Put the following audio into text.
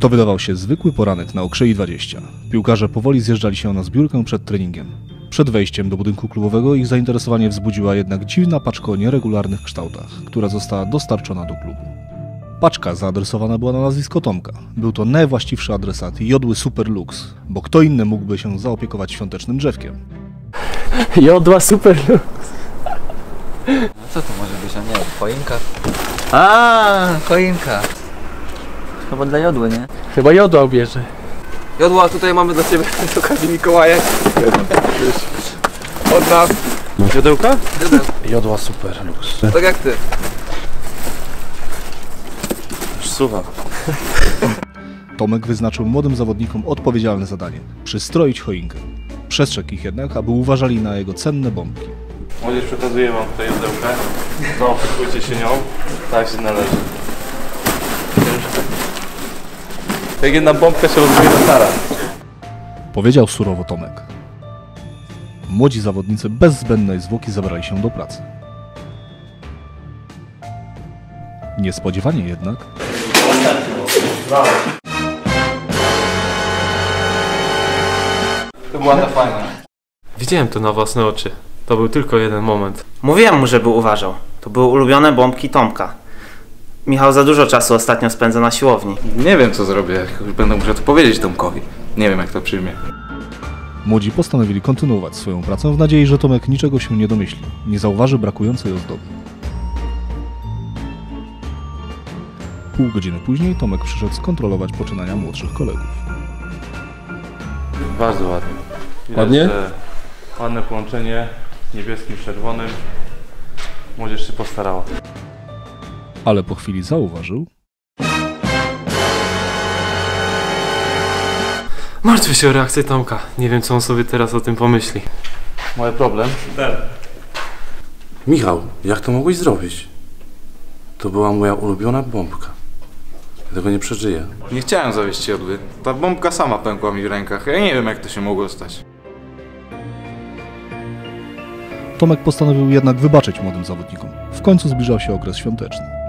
To wydawał się zwykły poranek na Okrzei 20. Piłkarze powoli zjeżdżali się na zbiórkę przed treningiem. Przed wejściem do budynku klubowego ich zainteresowanie wzbudziła jednak dziwna paczka o nieregularnych kształtach, która została dostarczona do klubu. Paczka zaadresowana była na nazwisko Tomka. Był to najwłaściwszy adresat jodły Super Lux, bo kto inny mógłby się zaopiekować świątecznym drzewkiem. Jodła super. Co to może być? A nie wiem, choinka? A, choinka. Chyba dla jodły, nie? Chyba jodła bierze. Jodła, tutaj mamy dla Ciebie z okazji Mikołaja. Od nas. Jodełka? Jeden. Jodła super luz. Tak jak Ty. Słucham. Tomek wyznaczył młodym zawodnikom odpowiedzialne zadanie przystroić choinkę. Przestrzegł ich jednak, aby uważali na jego cenne bombki. Młodzież przekazuje wam tutaj jodełkę. Zaopiekujcie się nią. Tak się należy. Jak jedna bombka się rozbije na taras. Powiedział surowo Tomek. Młodzi zawodnicy bez zbędnej zwłoki zabrali się do pracy. Niespodziewanie jednak To była ta fajna. Widziałem to na własne oczy. To był tylko jeden moment. Mówiłem mu, żeby uważał. To były ulubione bombki Tomka. Michał za dużo czasu ostatnio spędza na siłowni. Nie wiem co zrobię, jak już będę musiał to powiedzieć Tomkowi. Nie wiem jak to przyjmie. młodzi postanowili kontynuować swoją pracę w nadziei, że Tomek niczego się nie domyśli, nie zauważy brakującej ozdoby. Pół godziny później Tomek przyszedł skontrolować poczynania młodszych kolegów. Bardzo ładnie. Widać, Ładnie? że Ładne połączenie niebieskim z czerwonym. Młodzież się postarała. Ale po chwili zauważył, Martwię się o reakcję Tomka. Nie wiem, co on sobie teraz o tym pomyśli. Mały problem. Michał, jak to mogłeś zrobić? To była moja ulubiona bombka. Ja tego nie przeżyję. Nie chciałem zawieść jodły. Ta bombka sama pękła mi w rękach. Ja nie wiem jak to się mogło stać. Tomek postanowił jednak wybaczyć młodym zawodnikom. W końcu zbliżał się okres świąteczny.